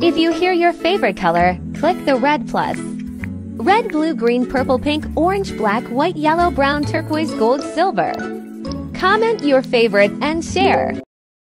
If you hear your favorite color, click the red plus. Red, blue, green, purple, pink, orange, black, white, yellow, brown, turquoise, gold, silver. Comment your favorite and share.